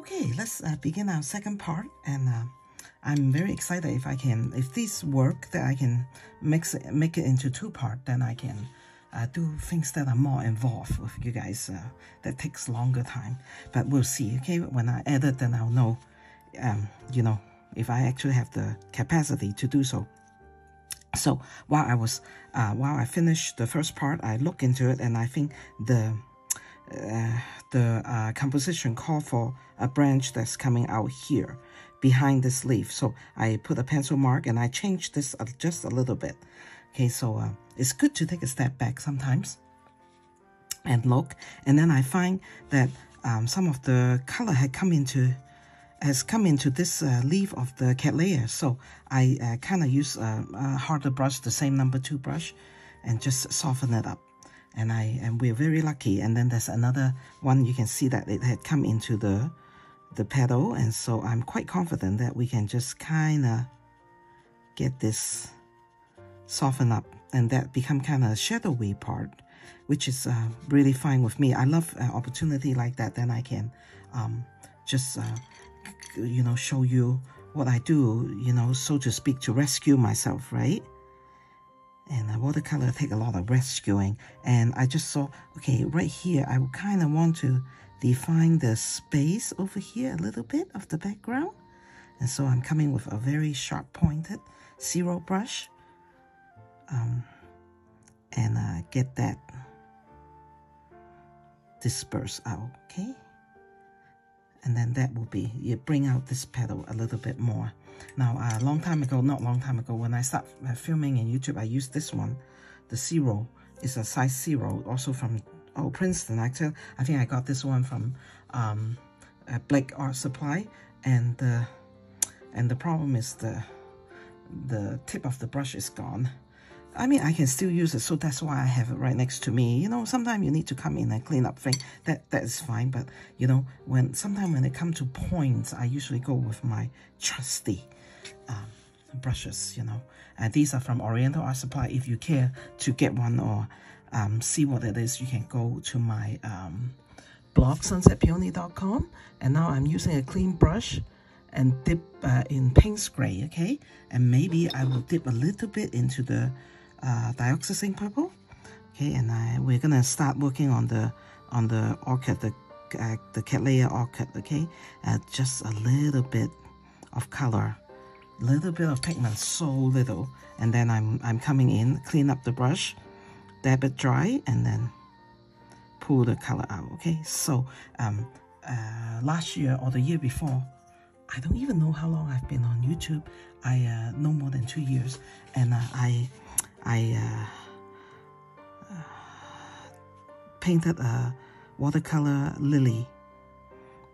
Okay, let's uh, begin our second part. And uh, I'm very excited if I can, if this work, that I can mix it, make it into two part, then I can uh, do things that are more involved with you guys. Uh, that takes longer time, but we'll see. Okay, when I edit, then I'll know, um, you know, if I actually have the capacity to do so. So while I was, uh, while I finished the first part, I look into it and I think the uh, the uh, composition call for a branch that's coming out here behind this leaf. So I put a pencil mark and I changed this just a little bit. Okay, so uh, it's good to take a step back sometimes and look. And then I find that um, some of the color had come into has come into this uh, leaf of the cattleya. So I uh, kind of use a, a harder brush, the same number two brush, and just soften it up and I and we're very lucky. And then there's another one you can see that it had come into the the petal, and so I'm quite confident that we can just kind of get this soften up and that become kind of a shadowy part, which is uh, really fine with me. I love an opportunity like that. Then I can um, just uh, you know show you what I do, you know, so to speak, to rescue myself, right? And uh, watercolor take a lot of rescuing and I just saw okay right here I kind of want to define the space over here a little bit of the background. And so I'm coming with a very sharp pointed zero brush um, and uh, get that dispersed out okay and then that will be you bring out this petal a little bit more now, a long time ago, not long time ago, when I start uh, filming in YouTube, I used this one, the Zero. It's a size Zero, also from oh Princeton. Actually, I think I got this one from um, Blick Art Supply, and the and the problem is the the tip of the brush is gone. I mean, I can still use it, so that's why I have it right next to me. You know, sometimes you need to come in and clean up things. That that is fine, but you know, when sometimes when it comes to points, I usually go with my trusty um, brushes. You know, and these are from Oriental Art Supply. If you care to get one or um, see what it is, you can go to my um, blog sunsetpeony.com. And now I'm using a clean brush and dip uh, in Payne's Gray, okay? And maybe I will dip a little bit into the uh, dioxazine purple. Okay, and I, we're gonna start working on the on the orchid, the uh, the Cattleya orchid. Okay, uh, just a little bit of color, little bit of pigment, so little, and then I'm I'm coming in, clean up the brush, dab it dry, and then pull the color out. Okay, so um, uh, last year or the year before. I don't even know how long I've been on YouTube. I uh, no more than two years, and uh, I I uh, uh, painted a watercolor lily.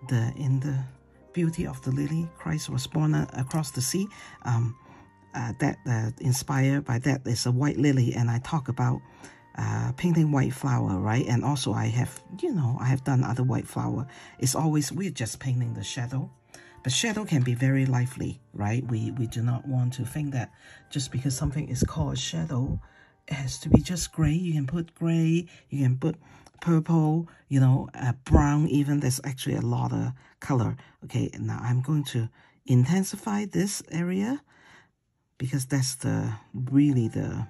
The in the beauty of the lily, Christ was born across the sea. Um, uh, that uh, inspired by that is a white lily, and I talk about uh, painting white flower, right? And also I have, you know, I have done other white flower. It's always we're just painting the shadow. But shadow can be very lively, right? We, we do not want to think that just because something is called shadow, it has to be just gray. You can put gray, you can put purple, you know, uh, brown even. There's actually a lot of color. Okay, now I'm going to intensify this area because that's the really the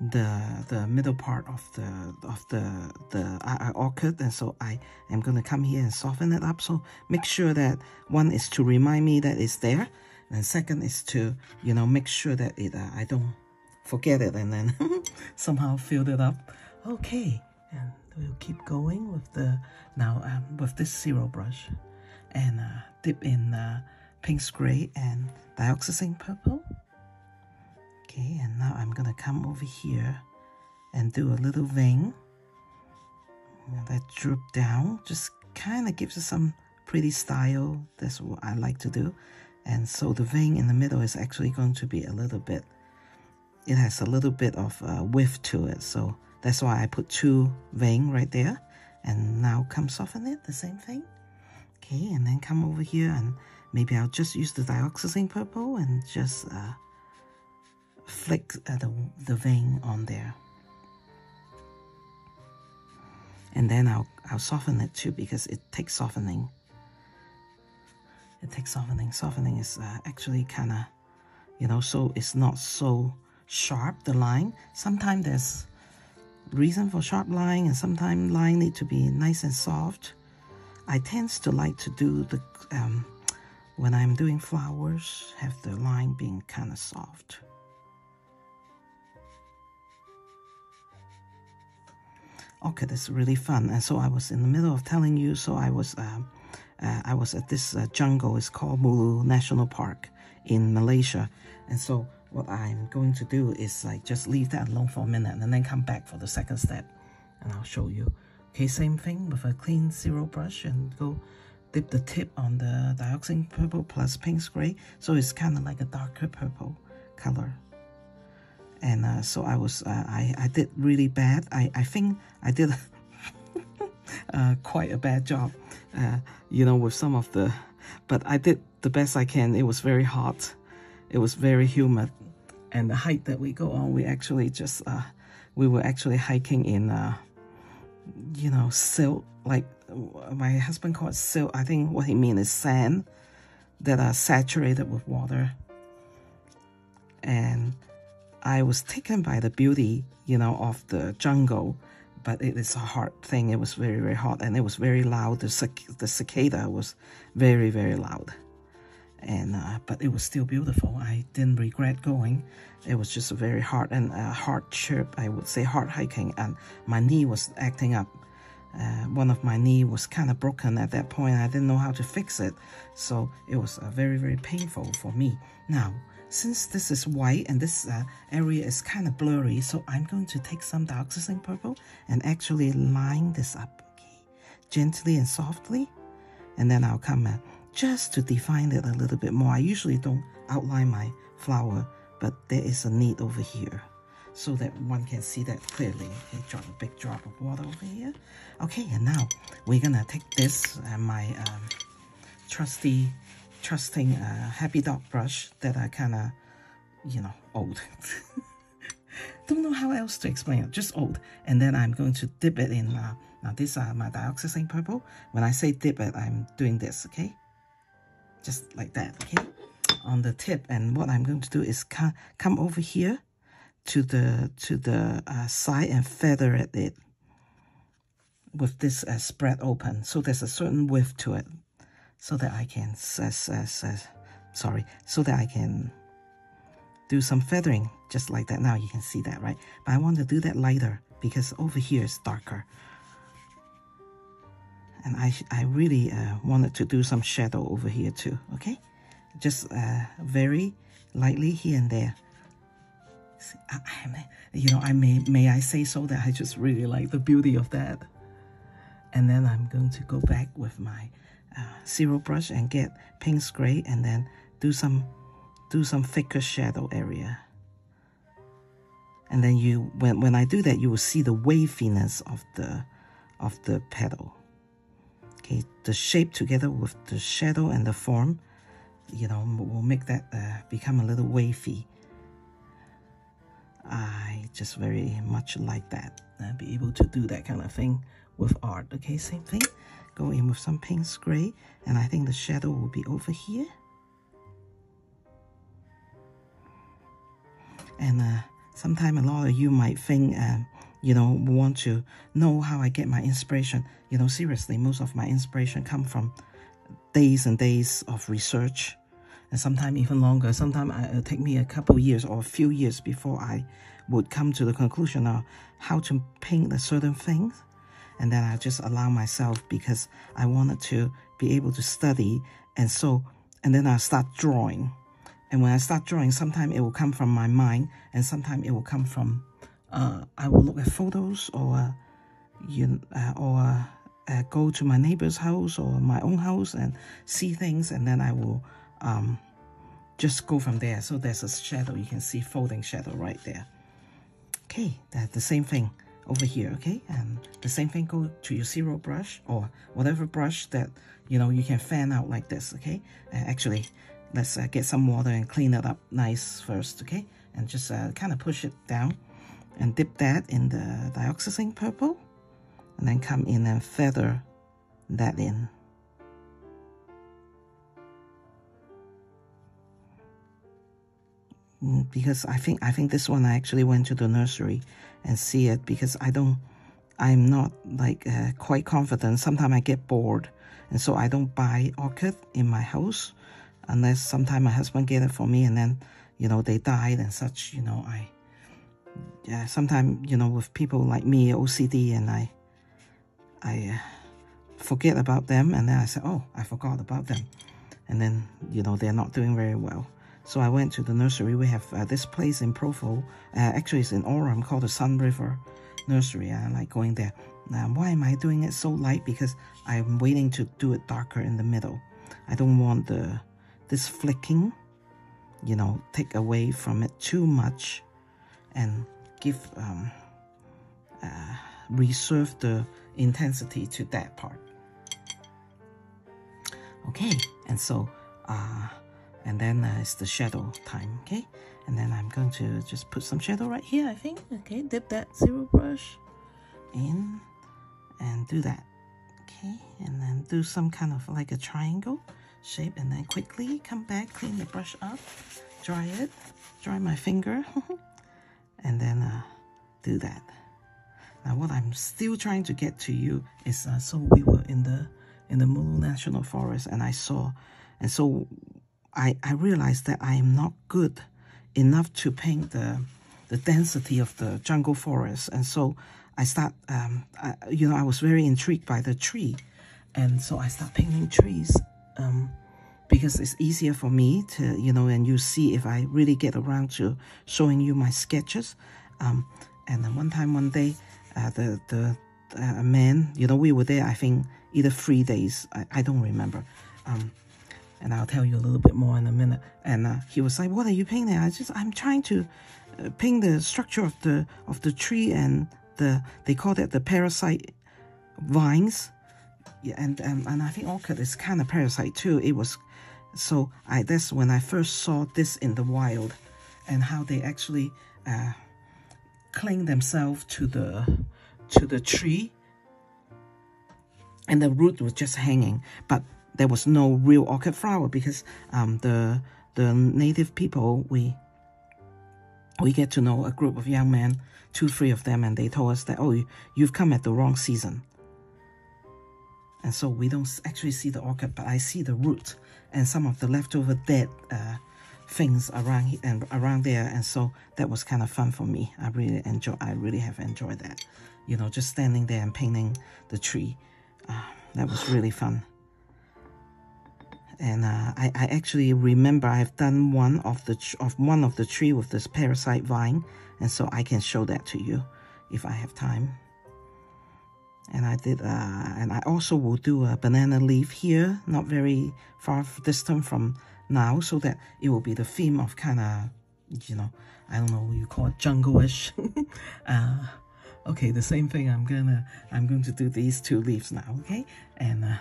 the the middle part of the of the the uh, orchid and so I am going to come here and soften it up. So make sure that one is to remind me that it's there and second is to you know make sure that it uh, I don't forget it and then somehow fill it up. Okay and we'll keep going with the now um, with this zero brush and uh, dip in uh, Payne's Gray and dioxazine purple Okay, and now I'm gonna come over here and do a little vein. That droop down just kind of gives us some pretty style. That's what I like to do. And so the vein in the middle is actually going to be a little bit, it has a little bit of uh, width to it. So that's why I put two vein right there. And now come soften it, the same thing. Okay, and then come over here and maybe I'll just use the dioxazine purple and just uh, flick uh, the, the vein on there. And then I'll, I'll soften it too because it takes softening. it takes softening. Softening is uh, actually kind of, you know, so it's not so sharp, the line. Sometimes there's reason for sharp line and sometimes line need to be nice and soft. I tend to like to do the, um, when I'm doing flowers, have the line being kind of soft. Okay, that's really fun. And so I was in the middle of telling you, so I was, uh, uh, I was at this uh, jungle, it's called Mulu National Park in Malaysia. And so what I'm going to do is like just leave that alone for a minute and then come back for the second step and I'll show you. Okay, same thing with a clean zero brush and go dip the tip on the dioxazine purple plus Payne's gray. So it's kind of like a darker purple color. And uh, so I was, uh, I, I did really bad. I, I think I did uh, quite a bad job, uh, you know, with some of the, but I did the best I can. It was very hot. It was very humid. And the hike that we go on, we actually just, uh, we were actually hiking in, uh, you know, silt, like my husband called silt. I think what he means is sand that are saturated with water. And I was taken by the beauty, you know, of the jungle, but it is a hard thing. It was very, very hot and it was very loud. The, cic the cicada was very, very loud and uh, but it was still beautiful. I didn't regret going. It was just a very hard and hard trip. I would say hard hiking, and my knee was acting up. Uh, one of my knee was kind of broken at that point. I didn't know how to fix it, so it was uh, very very painful for me. Now, since this is white and this uh, area is kind of blurry, so I'm going to take some dioxazine purple and actually line this up, okay, gently and softly, and then I'll come and just to define it a little bit more. I usually don't outline my flower, but there is a need over here so that one can see that clearly. Okay, drop a big drop of water over here. Okay, and now we're gonna take this, uh, my um, trusty, trusting uh, Happy Dog brush that I kind of, you know, old. don't know how else to explain it, just old. And then I'm going to dip it in, uh, now these are my dioxazine purple. When I say dip it, I'm doing this, okay? just like that, okay? On the tip, and what I'm going to do is come, come over here to the to the uh, side and feather at it with this uh, spread open. So there's a certain width to it, so that I can, sorry, so that I can do some feathering just like that. Now you can see that, right? But I want to do that lighter because over here is darker and I, I really uh, wanted to do some shadow over here too, okay? Just uh, very lightly here and there. I, I, you know, I may, may I say so that I just really like the beauty of that. And then I'm going to go back with my uh, zero brush and get Payne's gray and then do some, do some thicker shadow area. And then you, when, when I do that, you will see the waviness of the, of the petal. Okay the shape together with the shadow and the form you know will make that uh, become a little wavy. I just very much like that uh, be able to do that kind of thing with art. Okay same thing go in with some Payne's gray and I think the shadow will be over here and uh, sometime a lot of you might think um, you know, want to know how I get my inspiration. You know, seriously, most of my inspiration come from days and days of research and sometimes even longer. Sometimes it'll take me a couple years or a few years before I would come to the conclusion of how to paint a certain thing. And then I just allow myself because I wanted to be able to study. And so, and then I start drawing. And when I start drawing, sometimes it will come from my mind and sometimes it will come from uh, I will look at photos or you uh, or uh, go to my neighbor's house or my own house and see things, and then I will um, just go from there. So there's a shadow. You can see folding shadow right there. Okay, that's the same thing over here, okay? And the same thing go to your zero brush or whatever brush that, you know, you can fan out like this, okay? Uh, actually, let's uh, get some water and clean it up nice first, okay? And just uh, kind of push it down and dip that in the dioxazine purple and then come in and feather that in. Mm, because I think I think this one I actually went to the nursery and see it because I don't I'm not like uh, quite confident. Sometimes I get bored and so I don't buy orchid in my house unless sometimes my husband get it for me and then you know they died and such you know I yeah sometimes you know with people like me OCD and I I uh, forget about them and then I say oh I forgot about them and then you know they're not doing very well so I went to the nursery. We have uh, this place in Provo uh, actually it's in Orem called the Sun River Nursery. I like going there. Now why am I doing it so light? Because I'm waiting to do it darker in the middle. I don't want the this flicking you know take away from it too much and give um, uh, reserve the intensity to that part. Okay and so uh and then uh, it's the shadow time okay? And then I'm going to just put some shadow right here I think. Okay dip that zero brush in and do that okay? And then do some kind of like a triangle shape and then quickly come back clean the brush up dry it dry my finger and then uh, do that. Now what I'm still trying to get to you is uh, so we were in the in the Mulu National Forest and I saw and so I, I realized that I am not good enough to paint the the density of the jungle forest and so I start um, I, you know I was very intrigued by the tree and so I start painting trees um, because it's easier for me to you know and you see if I really get around to showing you my sketches um, and then one time one day uh, the the uh, man you know we were there I think either three days. I, I don't remember. Um, and I'll tell you a little bit more in a minute. And uh, he was like, "What are you painting?" I just, I'm trying to uh, paint the structure of the of the tree and the they call that the parasite vines. Yeah, and um, and I think orchid is kind of parasite too. It was so I that's when I first saw this in the wild, and how they actually uh, cling themselves to the to the tree and the root was just hanging, but there was no real orchid flower because um, the the native people we we get to know a group of young men, two three of them, and they told us that oh you've come at the wrong season, and so we don't actually see the orchid, but I see the root and some of the leftover dead uh, things around and around there, and so that was kind of fun for me. I really enjoy. I really have enjoyed that, you know, just standing there and painting the tree. Uh, that was really fun. And uh, I, I actually remember I've done one of the of one of the tree with this parasite vine, and so I can show that to you if I have time. And I did, uh, and I also will do a banana leaf here, not very far distant from now, so that it will be the theme of kind of, you know, I don't know what you call it, jungle-ish. uh, okay the same thing i'm gonna i'm going to do these two leaves now okay and uh,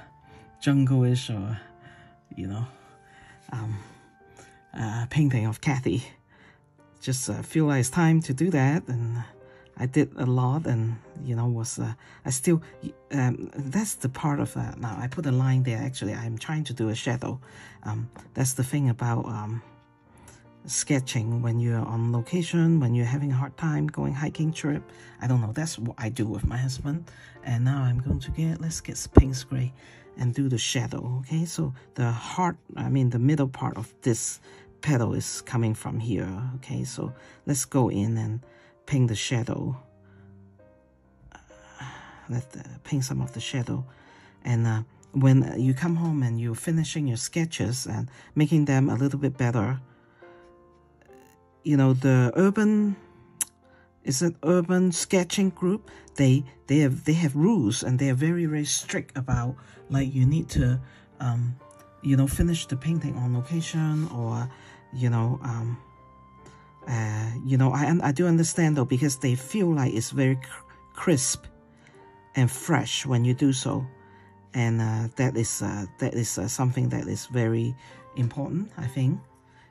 jungle-ish or you know um uh, painting of Kathy just uh, feel like it's time to do that and I did a lot and you know was uh, I still um, that's the part of uh, now I put a line there actually I'm trying to do a shadow um, that's the thing about um, sketching when you're on location, when you're having a hard time going hiking trip. I don't know. That's what I do with my husband. And now I'm going to get, let's get Payne's Gray and do the shadow. Okay, so the heart, I mean the middle part of this petal is coming from here. Okay, so let's go in and paint the shadow. Uh, let the, paint some of the shadow. And uh, when you come home and you're finishing your sketches and making them a little bit better, you know, the urban is an urban sketching group. They they have they have rules and they are very very strict about like you need to um, you know finish the painting on location or you know um, uh, you know I I do understand though because they feel like it's very crisp and fresh when you do so, and uh, that is uh, that is uh, something that is very important I think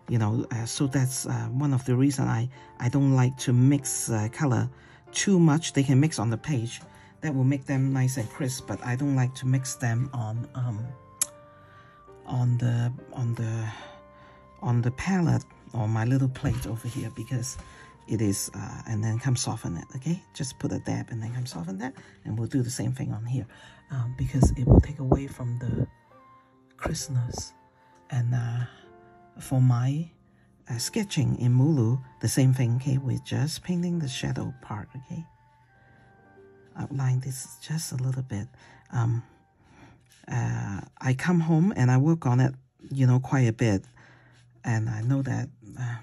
you know uh, so that's uh, one of the reason I I don't like to mix uh, color too much they can mix on the page that will make them nice and crisp but I don't like to mix them on um on the on the on the palette on my little plate over here because it is, uh, and then come soften it, okay? Just put a dab and then come soften that, and we'll do the same thing on here um, because it will take away from the crispness. And uh, for my uh, sketching in Mulu, the same thing, okay? We're just painting the shadow part, okay? Outline this just a little bit. Um, uh, I come home and I work on it, you know, quite a bit. And I know that uh,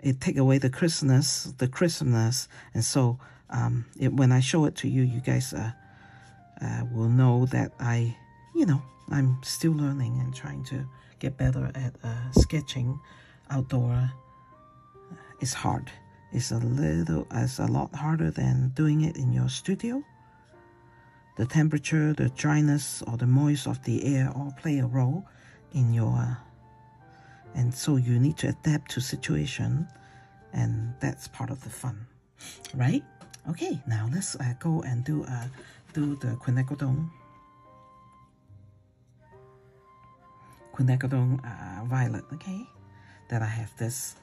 it take away the crispness, the crispness. And so um, it, when I show it to you, you guys uh, uh, will know that I, you know, I'm still learning and trying to get better at uh, sketching outdoor. It's hard. It's a little, it's a lot harder than doing it in your studio. The temperature, the dryness, or the moist of the air all play a role in your, and so you need to adapt to situation, and that's part of the fun, right? Okay, now let's uh, go and do uh, do the quinacridone quinacridone uh, violet, okay? That I have this.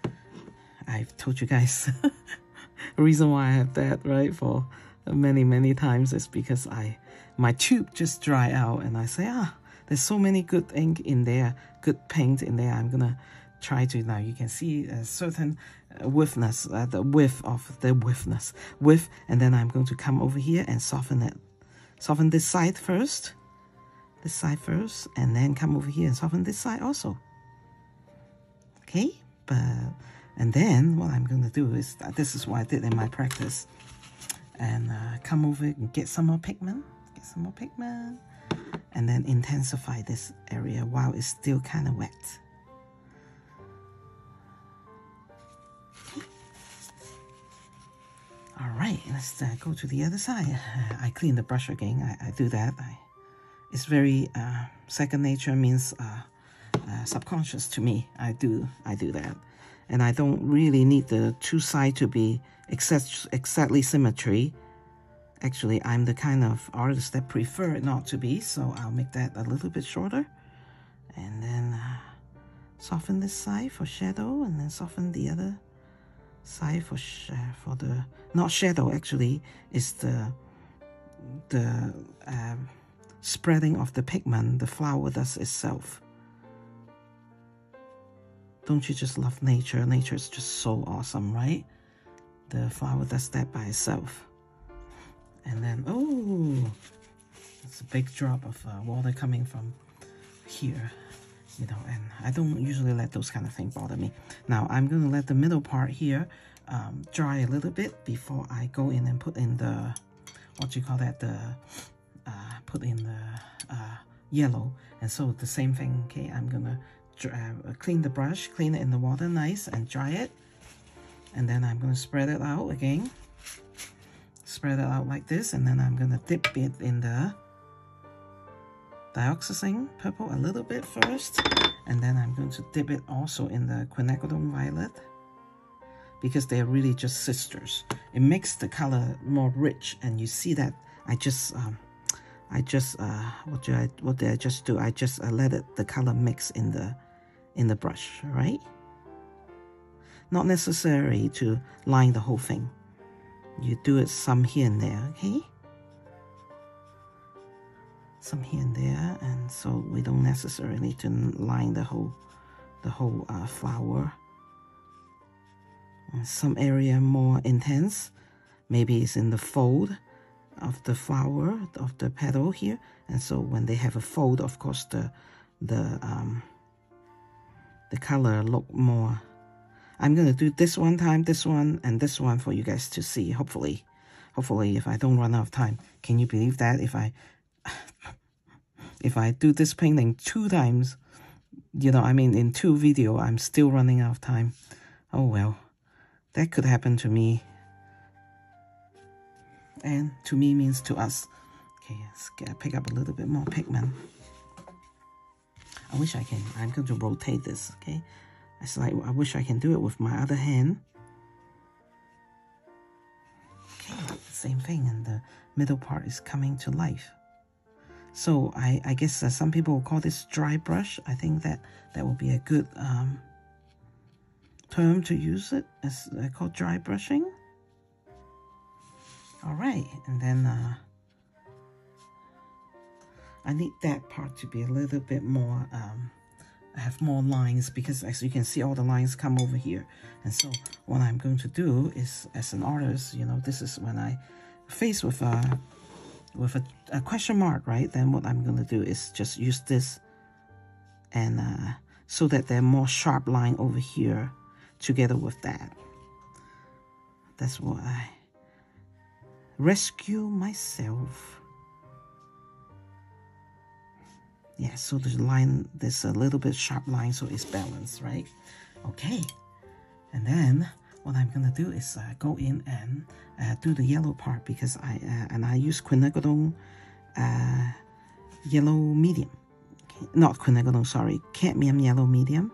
I've told you guys the reason why I have that, right, for many, many times is because I my tube just dry out and I say, ah, there's so many good ink in there, good paint in there. I'm gonna try to, now you can see a certain uh, widthness, uh, the width of the widthness, width, and then I'm going to come over here and soften it. Soften this side first this side first and then come over here and soften this side also. Okay, but and then what I'm going to do is this is what I did in my practice and uh, come over and get some more pigment, get some more pigment and then intensify this area while it's still kind of wet. All right, let's uh, go to the other side. I clean the brush again. I, I do that. I it's very uh, second nature means uh, uh, subconscious to me. I do I do that, and I don't really need the two side to be exact, exactly symmetry. Actually, I'm the kind of artist that prefer it not to be, so I'll make that a little bit shorter, and then uh, soften this side for shadow, and then soften the other side for for the not shadow. Actually, is the the um, spreading of the pigment the flower does itself. Don't you just love nature? Nature is just so awesome, right? The flower does that by itself. And then, oh, it's a big drop of uh, water coming from here, you know, and I don't usually let those kind of things bother me. Now, I'm going to let the middle part here um, dry a little bit before I go in and put in the, what you call that, the uh, put in the uh, yellow. And so the same thing, okay, I'm gonna uh, clean the brush, clean it in the water nice and dry it. And then I'm gonna spread it out again. Spread it out like this and then I'm gonna dip it in the dioxazine purple a little bit first. And then I'm going to dip it also in the quinacridone violet because they're really just sisters. It makes the color more rich and you see that I just um, I just uh, what did I what did I just do? I just uh, let it the color mix in the in the brush, right? Not necessary to line the whole thing. You do it some here and there, okay? Some here and there, and so we don't necessarily need to line the whole the whole uh, flower. some area more intense, maybe it's in the fold of the flower of the petal here. And so when they have a fold of course the the um the color look more. I'm gonna do this one time this one and this one for you guys to see hopefully. Hopefully if I don't run out of time. Can you believe that? If I if I do this painting two times you know I mean in two video I'm still running out of time. Oh well. That could happen to me and to me means to us. Okay, let's get, pick up a little bit more pigment. I wish I can, I'm going to rotate this, okay? It's like, I wish I can do it with my other hand. Okay, same thing, and the middle part is coming to life. So I, I guess uh, some people will call this dry brush. I think that that will be a good um, term to use it. It's uh, called dry brushing. All right, and then uh, I need that part to be a little bit more, um, have more lines because as you can see, all the lines come over here. And so what I'm going to do is, as an artist, you know, this is when I face with a, with a, a question mark, right? Then what I'm going to do is just use this and uh, so that they're more sharp line over here together with that. That's what I rescue myself. Yeah, so the line, there's a little bit sharp line, so it's balanced, right? Okay, and then what I'm gonna do is uh, go in and uh, do the yellow part because I, uh, and I use quinacridone uh, yellow medium. Okay. Not quinacridone, sorry, cadmium yellow medium.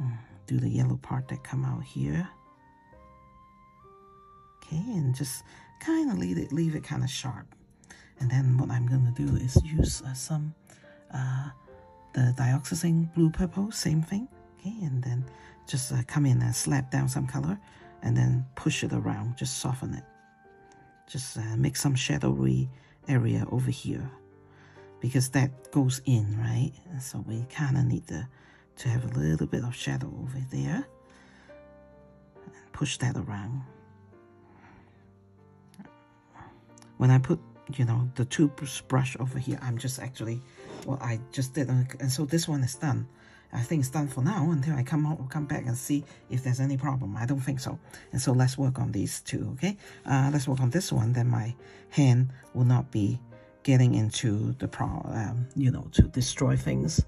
Mm, do the yellow part that come out here. Okay, and just kind of leave it, leave it kind of sharp. And then what I'm to do is use uh, some uh, the dioxazine blue purple, same thing. Okay, and then just uh, come in and slap down some color and then push it around, just soften it. Just uh, make some shadowy area over here because that goes in, right? So we kind of need to, to have a little bit of shadow over there and push that around. When I put you know, the toothbrush over here. I'm just actually, well, I just did, and so this one is done. I think it's done for now until I come out, come back and see if there's any problem. I don't think so. And so let's work on these two, okay? Uh, let's work on this one. Then my hand will not be getting into the problem um, you know, to destroy things,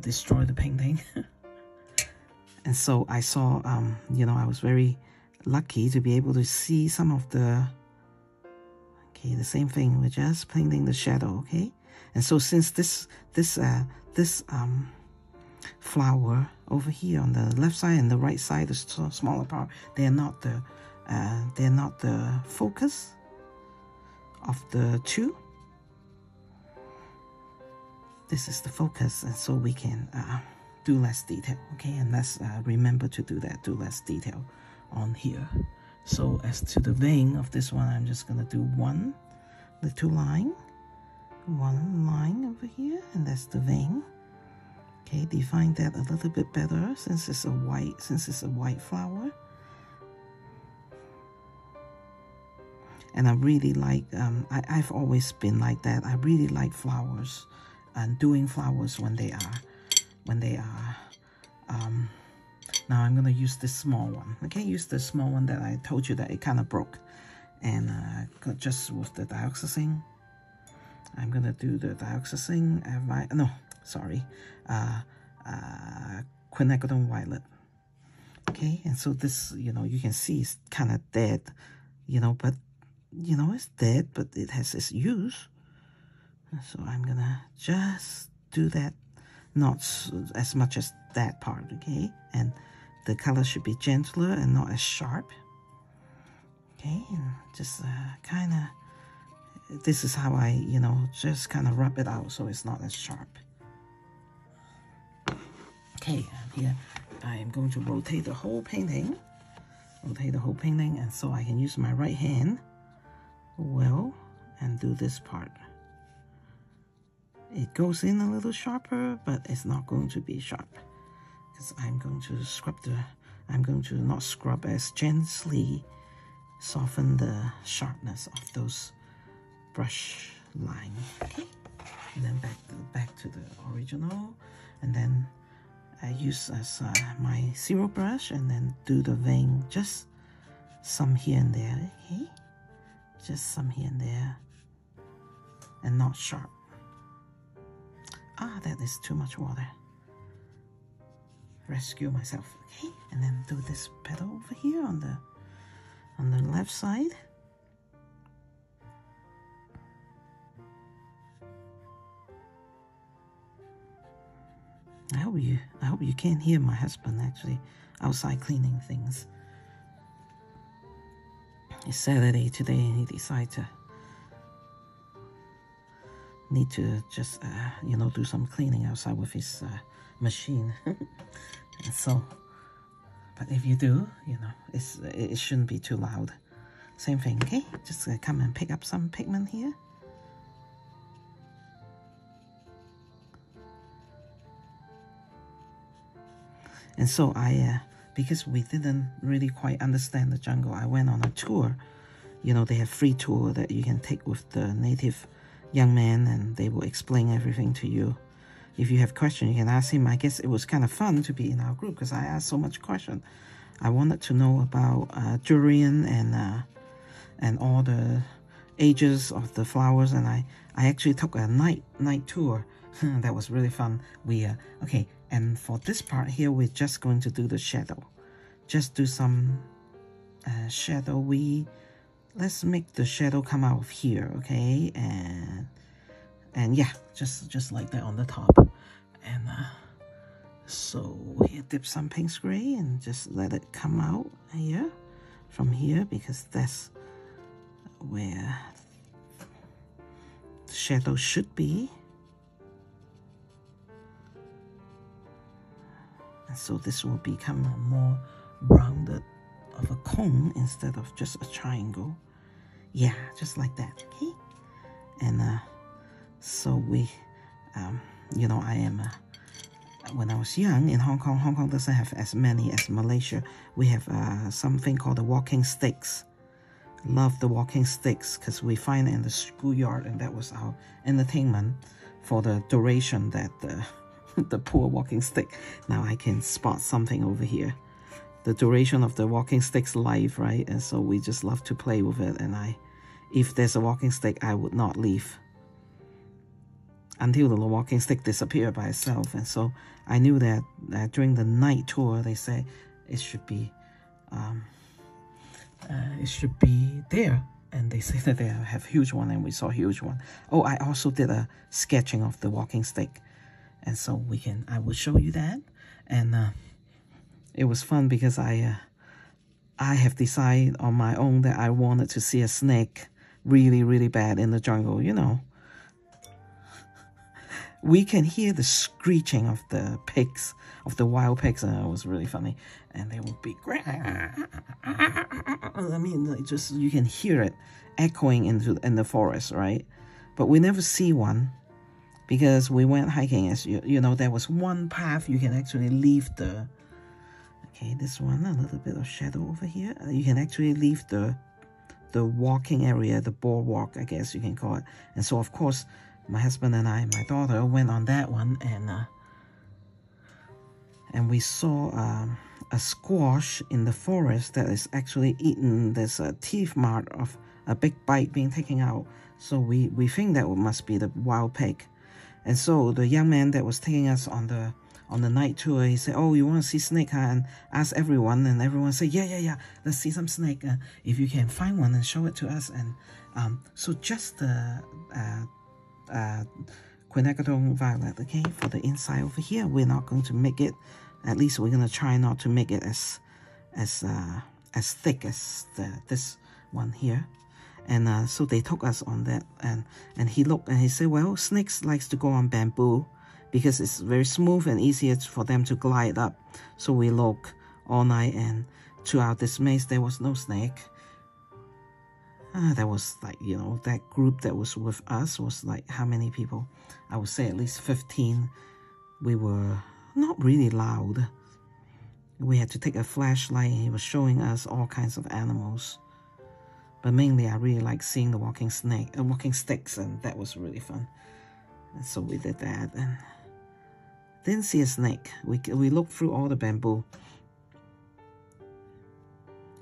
destroy the painting. and so I saw, um, you know, I was very lucky to be able to see some of the Okay, the same thing. We're just painting the shadow. Okay, and so since this this uh this um flower over here on the left side and the right side, the smaller part, they're not the uh, they're not the focus of the two. This is the focus, and so we can uh, do less detail. Okay, and let's uh, remember to do that. Do less detail on here. So as to the vein of this one, I'm just going to do one little line, one line over here, and that's the vein. Okay, define that a little bit better since it's a white, since it's a white flower. And I really like, um, I, I've always been like that. I really like flowers and doing flowers when they are, when they are, um, now I'm going to use this small one. Okay, use the small one that I told you that it kind of broke. And uh, just with the dioxazine, I'm going to do the dioxazine. I, no, sorry, uh, uh, quinacridone violet. Okay, and so this, you know, you can see it's kind of dead, you know, but, you know, it's dead, but it has its use. So I'm going to just do that, not as much as that part, okay? And the color should be gentler and not as sharp. Okay, and just uh, kind of, this is how I, you know, just kind of rub it out so it's not as sharp. Okay, here I am going to rotate the whole painting, rotate the whole painting, and so I can use my right hand well and do this part. It goes in a little sharper, but it's not going to be sharp because I'm going to scrub the, I'm going to not scrub as gently soften the sharpness of those brush line. Okay, and then back to, back to the original, and then I use as uh, my zero brush and then do the vein just some here and there. Okay, just some here and there, and not sharp. Ah, that is too much water. Rescue myself okay? And then do this petal over here on the on the left side. I hope you I hope you can't hear my husband actually outside cleaning things. It's Saturday today and he decided to need to just, uh, you know, do some cleaning outside with his uh, machine. so, but if you do, you know, it's it shouldn't be too loud. Same thing, okay? Just uh, come and pick up some pigment here. And so I, uh, because we didn't really quite understand the jungle, I went on a tour. You know, they have free tour that you can take with the native young man and they will explain everything to you. If you have questions, you can ask him. I guess it was kind of fun to be in our group because I asked so much question. I wanted to know about uh, durian and uh, and all the ages of the flowers, and I I actually took a night night tour. that was really fun. We uh, okay, and for this part here, we're just going to do the shadow. Just do some uh, shadow. Let's make the shadow come out of here, okay? And and yeah, just just like that on the top. And uh, so here, dip some Payne's gray and just let it come out here from here because that's where the shadow should be. And so this will become more rounded of a cone instead of just a triangle. Yeah, just like that, okay? And uh, so we, um, you know, I am, uh, when I was young in Hong Kong, Hong Kong doesn't have as many as Malaysia. We have uh, something called the walking sticks. Love the walking sticks because we find it in the schoolyard and that was our entertainment for the duration that the, the poor walking stick. Now I can spot something over here the duration of the walking stick's life, right? And so we just love to play with it. And I, if there's a walking stick, I would not leave until the walking stick disappeared by itself. And so I knew that, that during the night tour, they say it should be, um, uh, it should be there. And they say that they have huge one, and we saw huge one. Oh, I also did a sketching of the walking stick, and so we can. I will show you that, and. Uh, it was fun because I uh, I have decided on my own that I wanted to see a snake really, really bad in the jungle, you know. We can hear the screeching of the pigs, of the wild pigs, and it was really funny. And they would be, I mean, like just, you can hear it echoing into in the forest, right? But we never see one because we went hiking, as you, you know, there was one path you can actually leave the, Okay, this one, a little bit of shadow over here. Uh, you can actually leave the the walking area, the boardwalk, I guess you can call it. And so, of course, my husband and I, my daughter, went on that one, and uh, and we saw um, a squash in the forest that is actually eaten. There's a teeth mark of a big bite being taken out. So we we think that must be the wild pig. And so the young man that was taking us on the on the night tour, he said, oh, you want to see snake, huh? And ask everyone, and everyone said, yeah, yeah, yeah, let's see some snake. Uh, if you can find one and show it to us. And um, so just the uh, uh, quinacridone violet, okay, for the inside over here, we're not going to make it, at least we're going to try not to make it as, as, uh, as thick as the, this one here. And uh, so they took us on that, and, and he looked and he said, well, snakes likes to go on bamboo, because it's very smooth and easier for them to glide up. So we look all night and to our dismay, there was no snake. Uh, was like, you know, that group that was with us was like how many people? I would say at least 15. We were not really loud. We had to take a flashlight and he was showing us all kinds of animals. But mainly I really like seeing the walking snake, uh, walking sticks and that was really fun. And so we did that and didn't see a snake. We, we looked through all the bamboo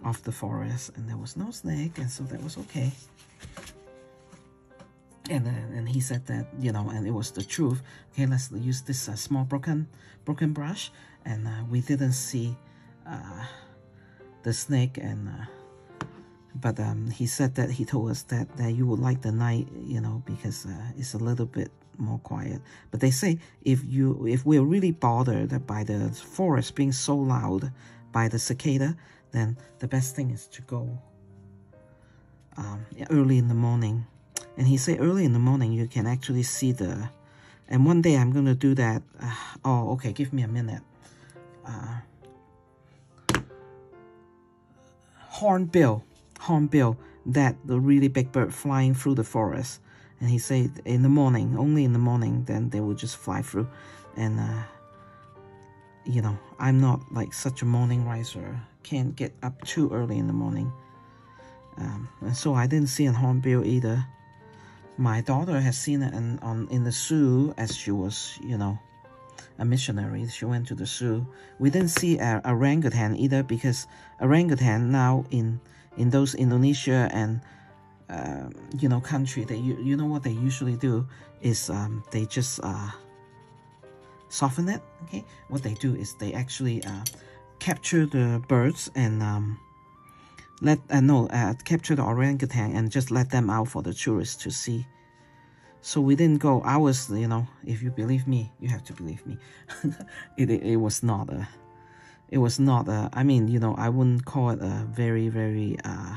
of the forest and there was no snake and so that was okay. And, uh, and he said that, you know, and it was the truth. Okay, let's use this uh, small broken broken brush. And uh, we didn't see uh, the snake and uh, but um, he said that he told us that, that you would like the night, you know, because uh, it's a little bit more quiet. But they say if you if we're really bothered by the forest being so loud by the cicada, then the best thing is to go um, early in the morning And he said early in the morning you can actually see the, and one day I'm going to do that. Uh, oh, okay, give me a minute. Uh, hornbill, hornbill, that the really big bird flying through the forest. And he said in the morning, only in the morning, then they will just fly through. And, uh, you know, I'm not like such a morning riser. Can't get up too early in the morning. Um, and so I didn't see a hornbill either. My daughter has seen it in, on, in the zoo as she was, you know, a missionary. She went to the zoo. We didn't see a, orangutan either because orangutan now in in those Indonesia and uh, you know country, they you, you know what they usually do is um, they just uh, soften it. Okay, what they do is they actually uh, capture the birds and um, let uh, no uh, capture the orangutan and just let them out for the tourists to see. So we didn't go. I was, you know, if you believe me, you have to believe me. it, it, it was not a, it was not a. I mean, you know, I wouldn't call it a very very uh,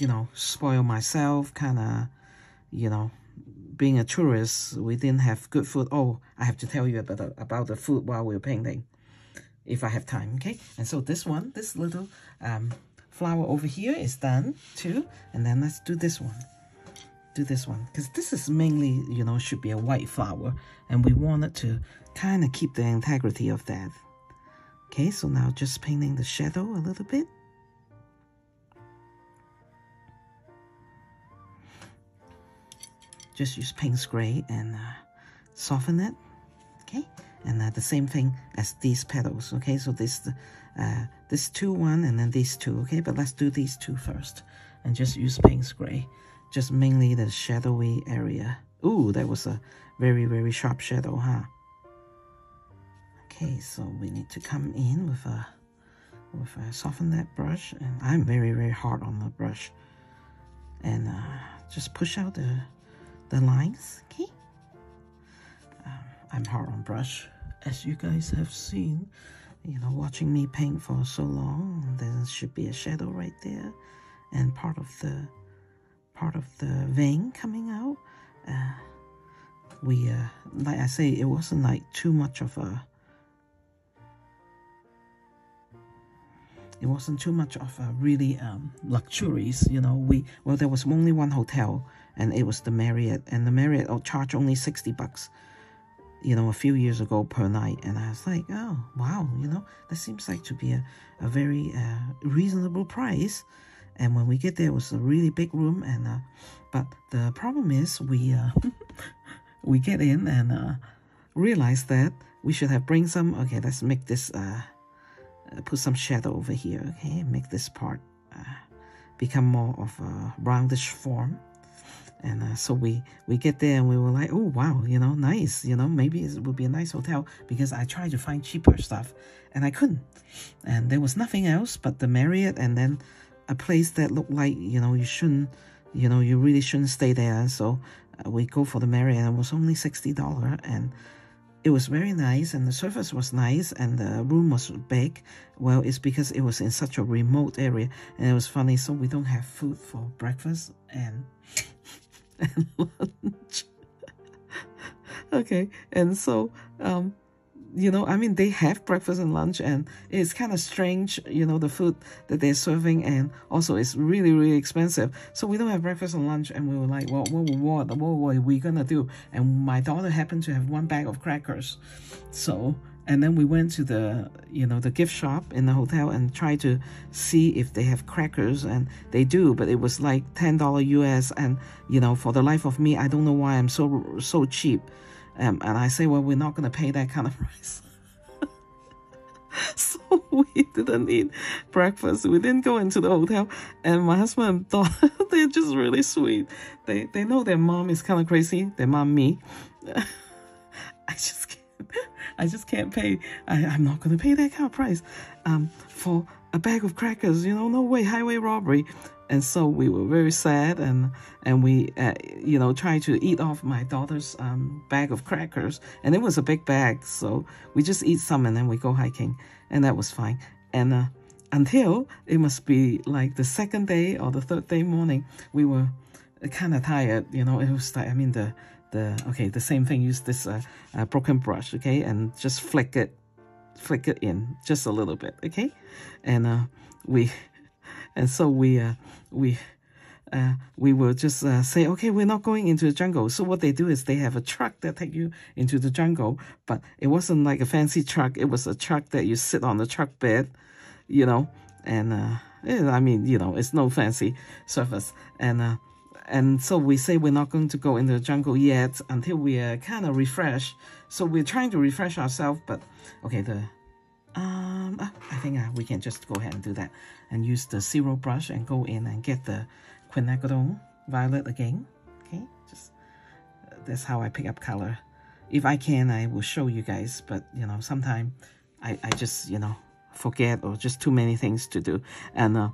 you know, spoil myself kind of, you know, being a tourist. We didn't have good food. Oh, I have to tell you about the, about the food while we we're painting if I have time, okay? And so this one, this little um, flower over here is done too. And then let's do this one. Do this one. Because this is mainly, you know, should be a white flower. And we wanted to kind of keep the integrity of that. Okay, so now just painting the shadow a little bit. Just use Payne's Gray and uh, soften it. Okay? And uh, the same thing as these petals okay? So this uh, this two one and then these two okay? But let's do these two first and just use Payne's Gray just mainly the shadowy area. Ooh, that was a very very sharp shadow huh? Okay so we need to come in with a with a soften that brush. And I'm very very hard on the brush. And uh, just push out the the lines okay um, I'm hard on brush as you guys have seen, you know, watching me paint for so long, there should be a shadow right there, and part of the part of the vein coming out. Uh, we, uh, like I say, it wasn't like too much of a. It wasn't too much of a really um, luxuries, you know. We well, there was only one hotel, and it was the Marriott, and the Marriott will charge only sixty bucks you know, a few years ago per night. And I was like, oh, wow, you know, that seems like to be a, a very uh, reasonable price. And when we get there, it was a really big room. And uh, But the problem is we, uh, we get in and uh, realize that we should have bring some, okay, let's make this, uh, uh, put some shadow over here, okay, make this part uh, become more of a roundish form and uh, so we we get there and we were like oh wow you know nice you know maybe it would be a nice hotel because i tried to find cheaper stuff and i couldn't. And there was nothing else but the marriott and then a place that looked like you know you shouldn't you know you really shouldn't stay there. So uh, we go for the marriott and it was only $60 and it was very nice and the surface was nice and the room was big. Well it's because it was in such a remote area and it was funny so we don't have food for breakfast and and lunch. okay, and so um, you know, I mean, they have breakfast and lunch, and it's kind of strange, you know, the food that they're serving, and also it's really, really expensive. So we don't have breakfast and lunch, and we were like, well, what, what, what, what are we gonna do? And my daughter happened to have one bag of crackers, so and then we went to the you know the gift shop in the hotel and tried to see if they have crackers and they do but it was like $10 us and you know for the life of me i don't know why i'm so so cheap. Um, and i say well we're not going to pay that kind of price. So we didn't eat breakfast. We didn't go into the hotel and my husband thought they're just really sweet. They they know their mom is kind of crazy. Their mom me. I just I just can't pay. I, am not going to pay that kind of price um, for a bag of crackers. You know, no way, highway robbery. And so we were very sad, and and we, uh, you know, tried to eat off my daughter's um, bag of crackers, and it was a big bag. So we just eat some, and then we go hiking, and that was fine. And uh, until it must be like the second day or the third day morning, we were kind of tired, you know, it was like, I mean, the, the, okay, the same thing, use this uh, uh, broken brush, okay, and just flick it, flick it in just a little bit, okay? And uh, we, and so we, uh, we, uh, we will just uh, say, okay, we're not going into the jungle. So what they do is they have a truck that take you into the jungle, but it wasn't like a fancy truck. It was a truck that you sit on the truck bed, you know, and uh, I mean, you know, it's no fancy surface. And uh, and so we say we're not going to go into the jungle yet until we are kind of refreshed. So we're trying to refresh ourselves, but okay, the um, uh, I think uh, we can just go ahead and do that and use the zero brush and go in and get the quinacridone violet again. Okay, just uh, that's how I pick up color. If I can, I will show you guys, but you know, sometimes I, I just, you know, forget or just too many things to do. And uh,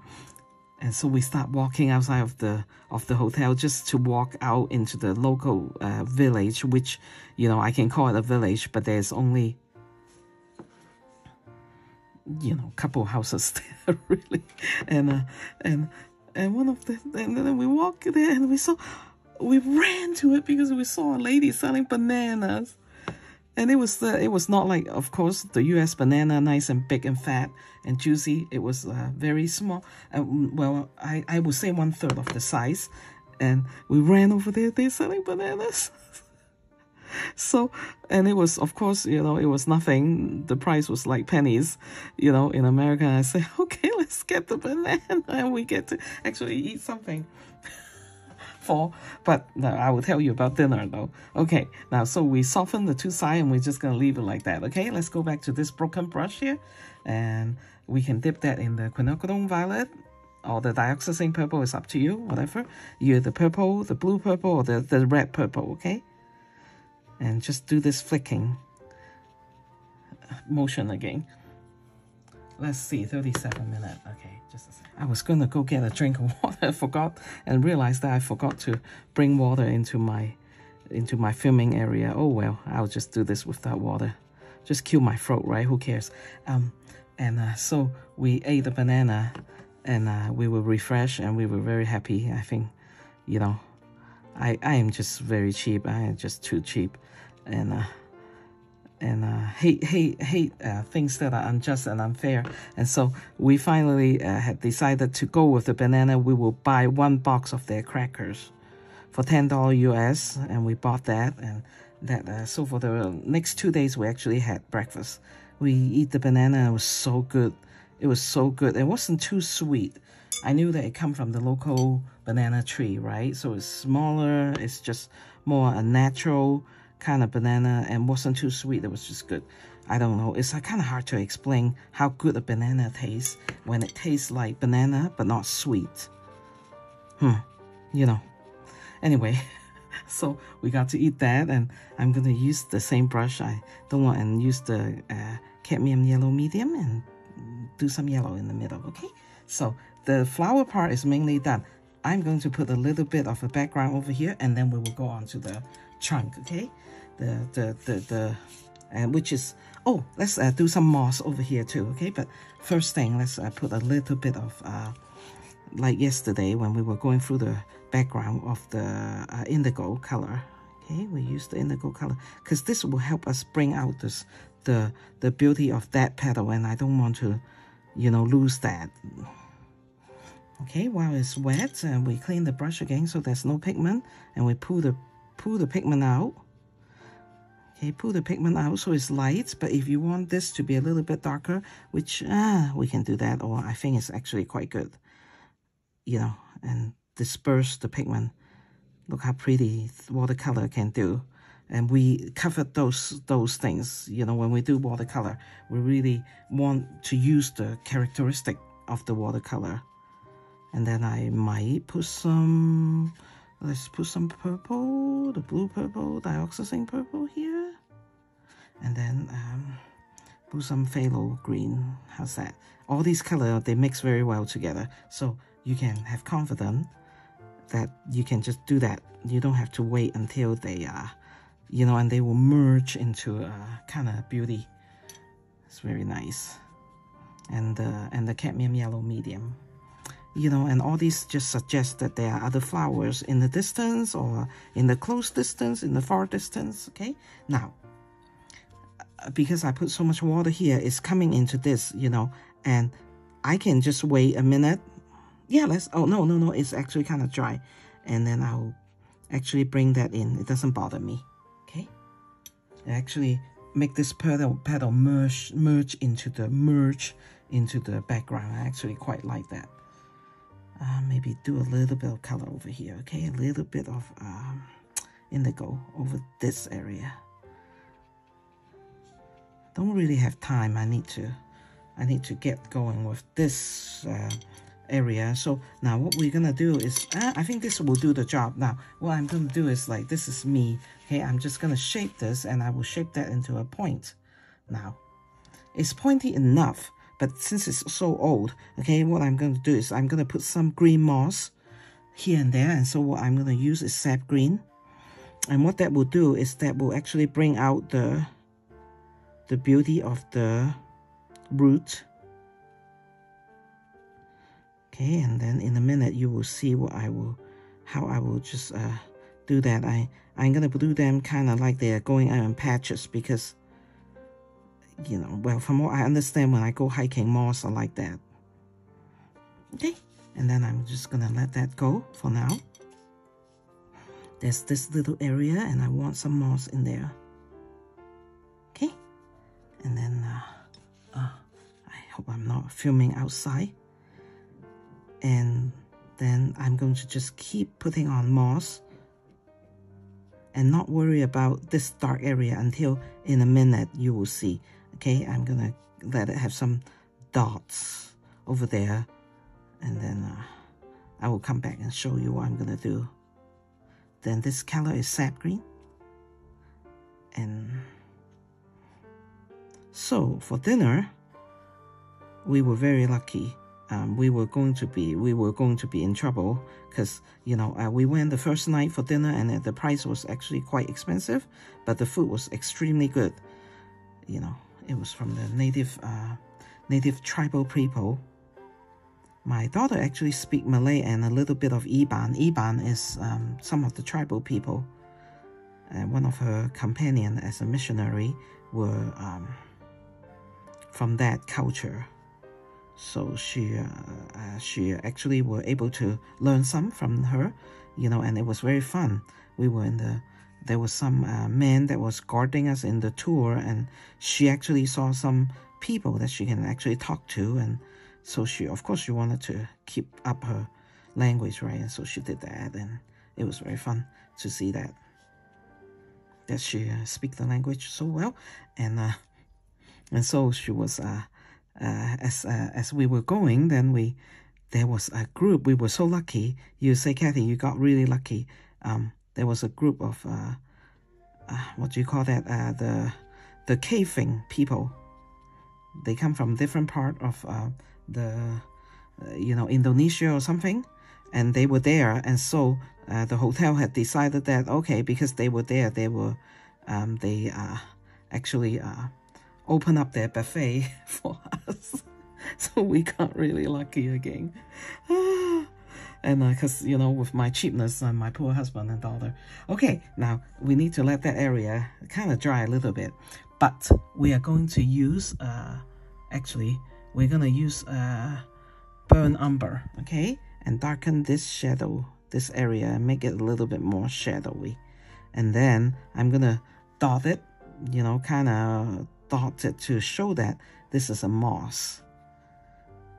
and so we start walking outside of the of the hotel just to walk out into the local uh, village, which you know I can call it a village, but there's only you know a couple houses there really, and uh, and and one of the and then we walk there and we saw we ran to it because we saw a lady selling bananas and it was the it was not like of course the U.S. banana nice and big and fat and juicy. It was uh, very small. Uh, well, I I would say one third of the size, and we ran over there. They're selling bananas. so and it was of course you know it was nothing the price was like pennies you know in america i said okay let's get the banana and we get to actually eat something for, but I will tell you about dinner though. Okay, now so we soften the two sides and we're just gonna leave it like that. Okay, let's go back to this broken brush here and we can dip that in the quinacridone violet or the dioxazine purple is up to you, whatever. You're the purple, the blue purple, or the, the red purple, okay? And just do this flicking motion again. Let's see, 37 minutes. Okay, just a second. I was to go get a drink of water. I forgot and realized that I forgot to bring water into my into my filming area. Oh well, I'll just do this without water. Just kill my throat, right? Who cares? Um, and uh, so we ate the banana and uh, we were refreshed and we were very happy. I think, you know, I, I am just very cheap. I am just too cheap. And uh, and uh, hate hate hate uh, things that are unjust and unfair. And so we finally uh, had decided to go with the banana. We will buy one box of their crackers for ten dollar US, and we bought that. And that uh, so for the next two days we actually had breakfast. We eat the banana. It was so good. It was so good. It wasn't too sweet. I knew that it come from the local banana tree, right? So it's smaller. It's just more a natural kind of banana and wasn't too sweet. It was just good. I don't know. It's kind of hard to explain how good a banana tastes when it tastes like banana but not sweet. Hmm. You know. Anyway, so we got to eat that and I'm going to use the same brush. I don't want and use the uh, cadmium yellow medium and do some yellow in the middle, okay? So the flower part is mainly done. I'm going to put a little bit of a background over here and then we will go on to the trunk, okay? the the the, the and which is oh let's uh, do some moss over here too okay but first thing let's uh, put a little bit of uh, like yesterday when we were going through the background of the uh, indigo color okay we use the indigo color because this will help us bring out this the the beauty of that petal and I don't want to you know lose that okay while it's wet and we clean the brush again so there's no pigment and we pull the pull the pigment out Okay, pull the pigment out so it's light, but if you want this to be a little bit darker, which ah, we can do that, or I think it's actually quite good, you know, and disperse the pigment. Look how pretty watercolor can do. And we covered those those things, you know, when we do watercolor, we really want to use the characteristic of the watercolor. And then I might put some, let's put some purple, the blue purple, dioxazine purple here and then um, put some phthalo green. How's that? All these colors, they mix very well together. So you can have confidence that you can just do that. You don't have to wait until they are, you know, and they will merge into a kind of beauty. It's very nice. And, uh, and the cadmium yellow medium. you know, and all these just suggest that there are other flowers in the distance or in the close distance, in the far distance, okay? Now, uh, because I put so much water here, it's coming into this, you know, and I can just wait a minute. Yeah, let's, oh, no, no, no, it's actually kind of dry. And then I'll actually bring that in. It doesn't bother me? Actually make this pedal petal merge, merge into the, merge into the background. I actually quite like that. Uh, maybe do a little bit of color over here, okay? A little bit of um, indigo over this area. Don't really have time. I need to, I need to get going with this uh, area. So now what we're gonna do is, uh, I think this will do the job. Now what I'm gonna do is like, this is me, okay? I'm just gonna shape this and I will shape that into a point. Now, it's pointy enough but since it's so old, okay, what I'm going to do is I'm going to put some green moss here and there. And so what I'm going to use is sap green. And what that will do is that will actually bring out the, the beauty of the root. Okay, and then in a minute you will see what I will, how I will just uh, do that. I, I'm going to do them kind of like they're going out in patches because you know, well, from what I understand, when I go hiking, moss are like that. Okay, and then I'm just gonna let that go for now. There's this little area, and I want some moss in there. Okay, and then uh, uh, I hope I'm not filming outside. And then I'm going to just keep putting on moss and not worry about this dark area until in a minute you will see Okay, I'm gonna let it have some dots over there and then uh, I will come back and show you what I'm gonna do. Then this color is sap green. And so for dinner, we were very lucky. Um, we were going to be we were going to be in trouble because you know uh, we went the first night for dinner and the price was actually quite expensive, but the food was extremely good. You know, it was from the native, uh, native tribal people. My daughter actually speak Malay and a little bit of Iban. Iban is um, some of the tribal people. And one of her companion as a missionary were um, from that culture. So she, uh, uh, she actually were able to learn some from her, you know, and it was very fun. We were in the there was some uh, man that was guarding us in the tour and she actually saw some people that she can actually talk to and so she of course she wanted to keep up her language right and so she did that and it was very fun to see that that she uh, speak the language so well and uh, and so she was uh, uh as uh, as we were going then we there was a group we were so lucky you say Kathy you got really lucky um there was a group of uh, uh, what do you call that? Uh, the the caving people. They come from different part of uh, the you know Indonesia or something, and they were there, and so the hotel had decided that okay, because they were there, they were um, they actually uh, open up their buffet for us. so we got really lucky again. and because uh, you know with my cheapness and my poor husband and daughter okay now we need to let that area kind of dry a little bit but we are going to use uh actually we're gonna use uh burnt umber okay and darken this shadow this area and make it a little bit more shadowy and then i'm gonna dot it you know kind of it to show that this is a moss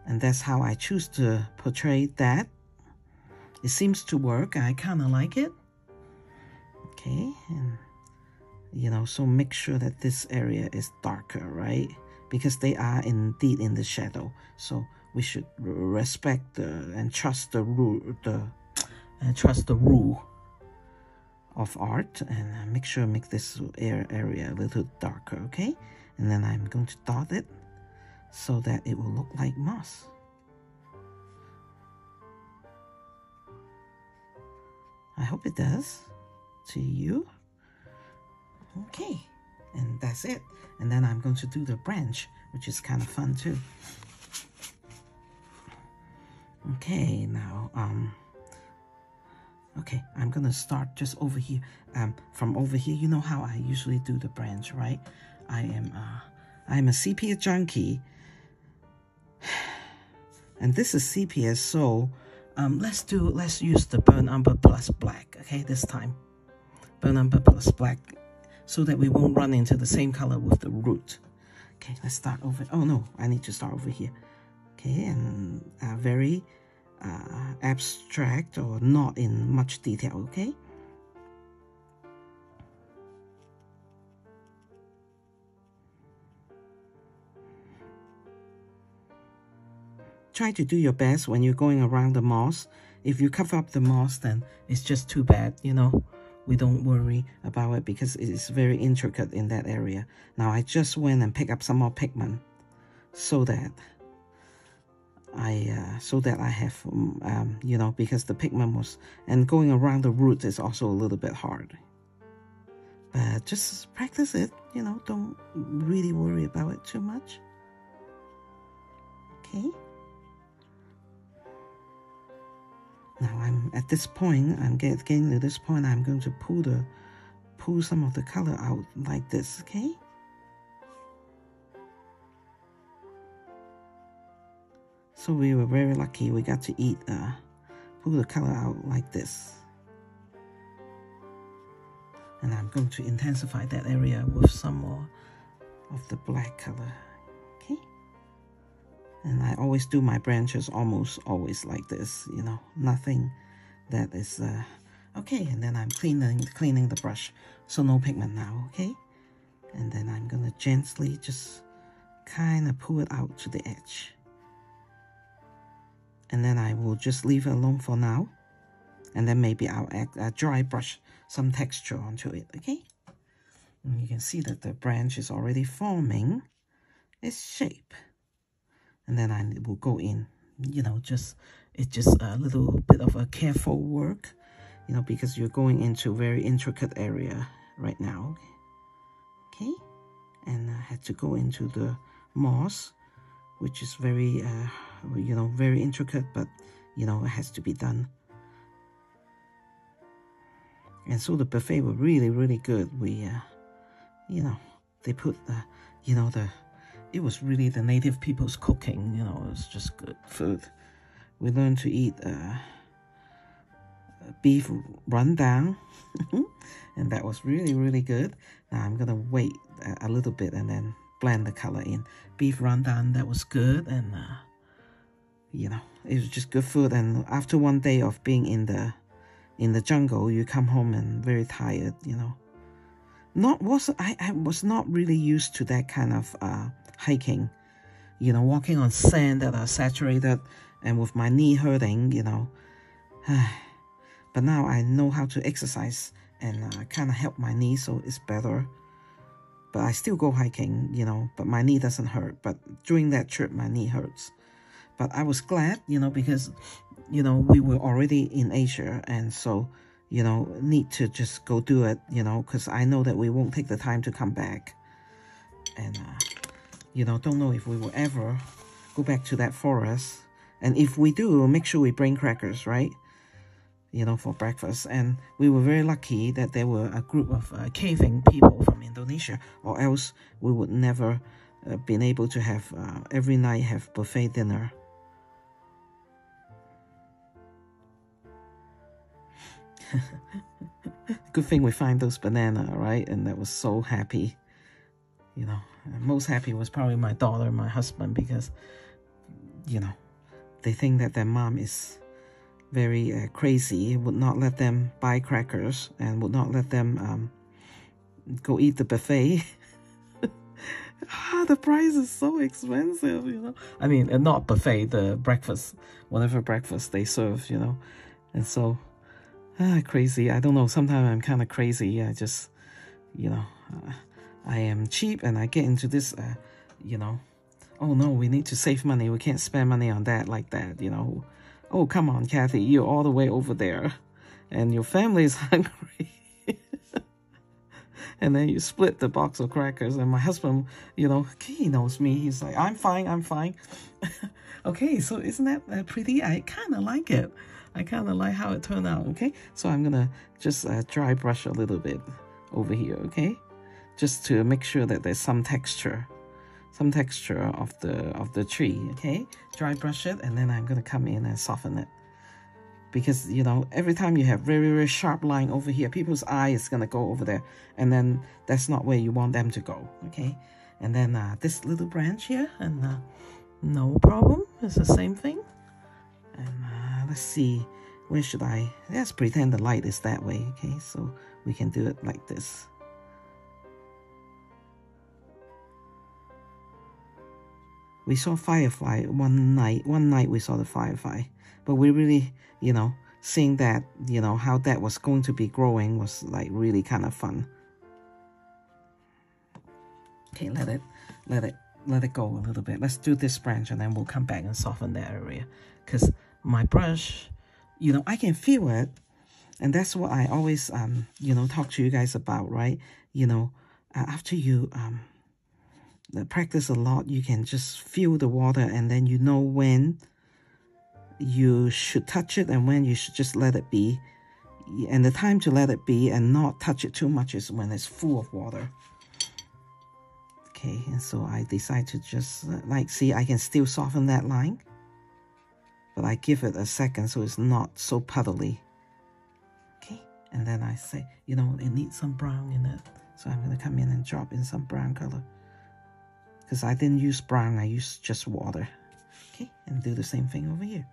and that's how I choose to portray that it seems to work. I kind of like it. Okay, and you know, so make sure that this area is darker, right? Because they are indeed in the shadow. So we should respect the, and trust the rule, the and trust the rule of art, and make sure make this area a little darker, okay? And then I'm going to dot it so that it will look like moss. I hope it does to you. Okay, and that's it. And then I'm going to do the branch, which is kind of fun too. Okay, now, um, okay, I'm gonna start just over here. Um, from over here, you know how I usually do the branch, right? I am, uh, I'm a sepia junkie. And this is sepia, so um, let's do, let's use the burnt umber plus black, okay, this time. Burnt umber plus black, so that we won't run into the same color with the root. Okay, let's start over, oh no, I need to start over here. Okay, and uh, very uh, abstract or not in much detail, okay? Try to do your best when you're going around the moss. If you cover up the moss, then it's just too bad, you know? We don't worry about it because it is very intricate in that area. Now, I just went and picked up some more pigment so that I uh, so that I have um, um, you know because the pigment was and going around the root is also a little bit hard but just practice it you know don't really worry about it too much okay now I'm at this point I'm getting to this point I'm going to pull the pull some of the color out like this okay So we were very lucky we got to eat, uh, pull the color out like this. And I'm going to intensify that area with some more of the black color? And I always do my branches almost always like this, you know, nothing that is, uh, okay, and then I'm cleaning, cleaning the brush, so no pigment now, okay? And then I'm gonna gently just kind of pull it out to the edge. And then I will just leave it alone for now. And then maybe I'll add a dry brush some texture onto it okay? And you can see that the branch is already forming its shape and then I will go in you know just it's just a little bit of a careful work you know because you're going into a very intricate area right now okay and I had to go into the moss which is very uh, you know, very intricate, but, you know, it has to be done. And so the buffet was really, really good. We, uh, you know, they put the, you know, the, it was really the native people's cooking, you know, it was just good food. We learned to eat uh, beef rendang, and that was really, really good. Now I'm gonna wait a, little bit and then blend the color in. Beef rendang, that was good, and uh, you know, it was just good food. And after one day of being in the in the jungle, you come home and very tired, you know. Not was I, I was not really used to that kind of uh, hiking, you know, walking on sand that are saturated and with my knee hurting, you know. but now I know how to exercise and uh, kind of help my knee so it's better. But I still go hiking, you know, but my knee doesn't hurt. But during that trip, my knee hurts. But I was glad, you know, because, you know, we were already in Asia. And so, you know, need to just go do it, you know, because I know that we won't take the time to come back. And, uh, you know, don't know if we will ever go back to that forest. And if we do, make sure we bring crackers, right? You know, for breakfast. And we were very lucky that there were a group of uh, caving people from Indonesia, or else we would never uh, been able to have uh, every night have buffet dinner. Good thing we find those banana, right? And that was so happy. You know, most happy was probably my daughter, my husband, because, you know, they think that their mom is very uh, crazy, would not let them buy crackers and would not let them um, go eat the buffet. ah, the price is so expensive, you know. I mean, not buffet, the breakfast, whatever breakfast they serve, you know. And so ah, crazy. I don't know. Sometimes I'm kind of crazy. I just, you know, uh, I am cheap and I get into this, uh, you know, oh no, we need to save money. We can't spend money on that like that, you know. Oh, come on, Kathy, you're all the way over there and your family is hungry. and then you split the box of crackers and my husband, you know, he knows me. He's like, I'm fine, I'm fine. Okay, so isn't that uh, pretty? I kind of like it. I kind of like how it turned out, okay? So I'm going to just uh, dry brush a little bit over here, okay? Just to make sure that there's some texture, some texture of the of the tree, okay? Dry brush it, and then I'm to come in and soften it. Because, you know, every time you have very, very sharp line over here, people's eye is to go over there, and then that's not where you want them to go, okay? And then uh, this little branch here, and uh, no problem, it's the same thing. And uh, let's see, where should I, let's pretend the light is that way, okay? So we can do it like this. We saw firefly one night, one night we saw the firefly, but we really, you know, seeing that, you know, how that was going to be growing was like really kind of fun. Okay, let it, let it, let it go a little bit. Let's do this branch and then we'll come back and soften that area. Because my brush, you know, I can feel it. And that's what I always, um, you know, talk to you guys about, right? You know, uh, after you um, practice a lot, you can just feel the water and then you know when you should touch it and when you should just let it be. And the time to let it be and not touch it too much is when it's full of water. Okay, and so I decide to just, like, see, I can still soften that line. But I give it a second so it's not so puddly. Okay, and then I say, you know, it needs some brown in it. So I'm going to come in and drop in some brown color. Because I didn't use brown, I used just water. Okay, and do the same thing over here.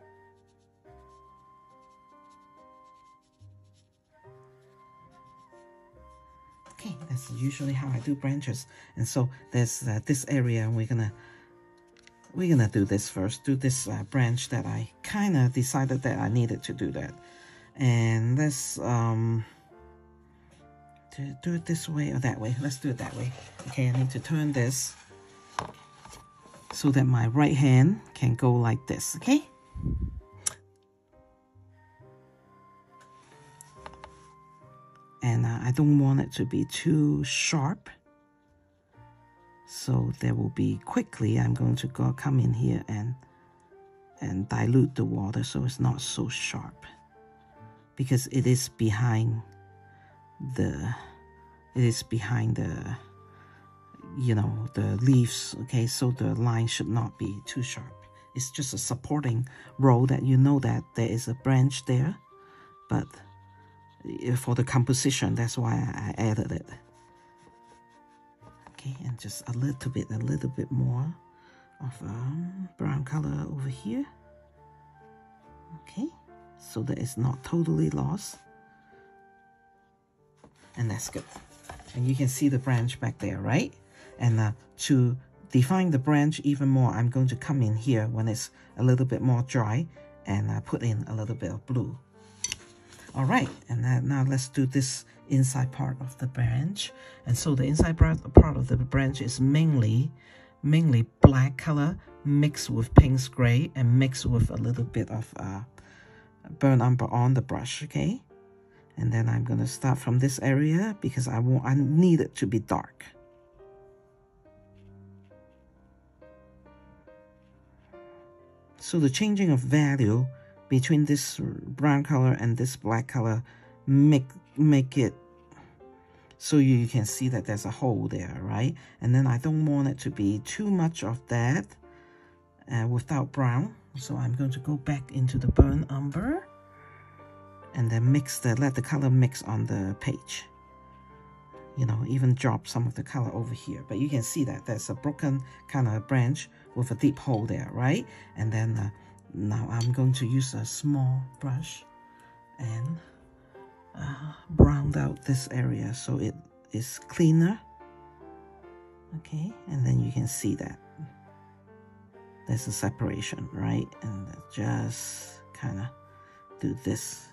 Okay, that's usually how I do branches. And so there's uh, this area, and we're gonna we're gonna do this first. Do this uh, branch that I kind of decided that I needed to do that. And let's um to do it this way or that way. Let's do it that way. Okay, I need to turn this so that my right hand can go like this. Okay. and uh, I don't want it to be too sharp. So there will be quickly, I'm going to go come in here and and dilute the water so it's not so sharp because it is behind the it is behind the you know the leaves okay so the line should not be too sharp it's just a supporting row that you know that there is a branch there but for the composition. That's why I added it. Okay, and just a little bit, a little bit more of um, brown color over here. Okay, so that it's not totally lost. And that's good. And you can see the branch back there, right? And uh, to define the branch even more, I'm going to come in here when it's a little bit more dry and uh, put in a little bit of blue. All right, and then now let's do this inside part of the branch. And so the inside part of the branch is mainly, mainly black color mixed with Payne's gray and mixed with a little bit of uh, burnt umber on the brush, okay? And then I'm gonna start from this area because I want I need it to be dark. So the changing of value between this brown color and this black color make make it so you can see that there's a hole there right? And then I don't want it to be too much of that uh, without brown. So I'm going to go back into the burnt umber and then mix the let the color mix on the page. You know even drop some of the color over here. But you can see that there's a broken kind of branch with a deep hole there right and then uh, now I'm going to use a small brush and uh, brown out this area so it is cleaner. Okay, and then you can see that there's a separation, right? And just kind of do this.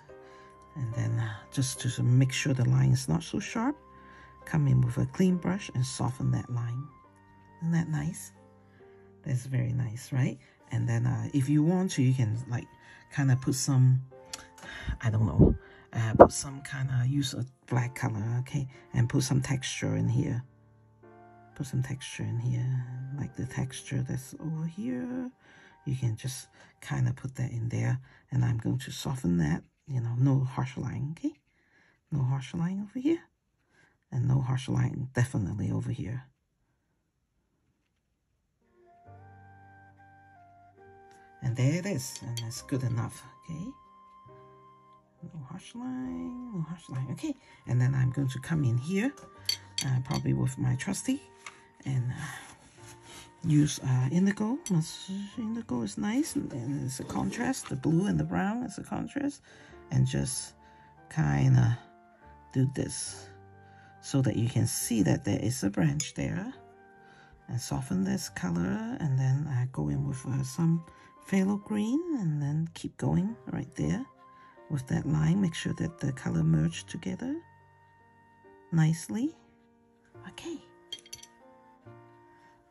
And then uh, just to make sure the line is not so sharp, come in with a clean brush and soften that line. Isn't that nice? That's very nice, right? and then uh, if you want to you can like kind of put some I don't know uh, put some kind of use a black color okay and put some texture in here put some texture in here like the texture that's over here you can just kind of put that in there. And I'm going to soften that, you know, no harsh line, okay? No harsh line over here. And no harsh line definitely over here. And there it is, and that's good enough, okay? No harsh line, no harsh line, okay. And then I'm going to come in here, uh, probably with my trusty, and uh, use uh, indigo. Indigo is nice, and it's a contrast. The blue and the brown is a contrast, and just kind of do this so that you can see that there is a branch there and soften this color and then I go in with uh, some phthalo green and then keep going right there with that line. Make sure that the color merge together nicely. Okay.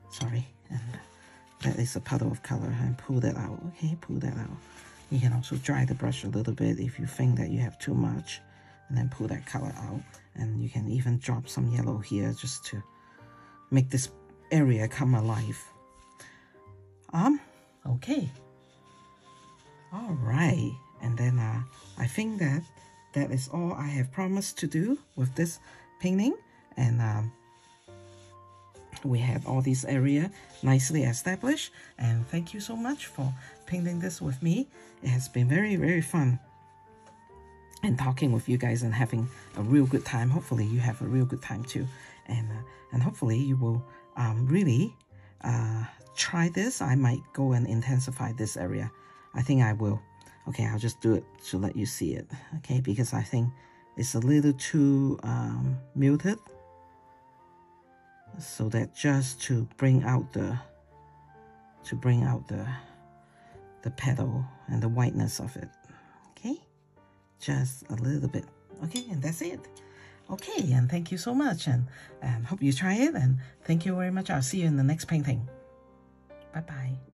Sorry. And that is a puddle of color and pull that out. Okay, pull that out. You can also dry the brush a little bit if you think that you have too much and then pull that color out. And you can even drop some yellow here just to make this area come alive. Um, okay. All right, and then uh, I think that that is all I have promised to do with this painting. And um, we have all this area nicely established. And thank you so much for painting this with me. It has been very, very fun. And talking with you guys and having a real good time. Hopefully you have a real good time too. And, uh, and hopefully you will um, really uh, try this. I might go and intensify this area I think I will. Okay, I'll just do it to let you see it. Okay, because I think it's a little too um, muted. So that just to bring out the to bring out the the petal and the whiteness of it. Okay, just a little bit. Okay, and that's it. Okay, and thank you so much, and and hope you try it. And thank you very much. I'll see you in the next painting. Bye bye.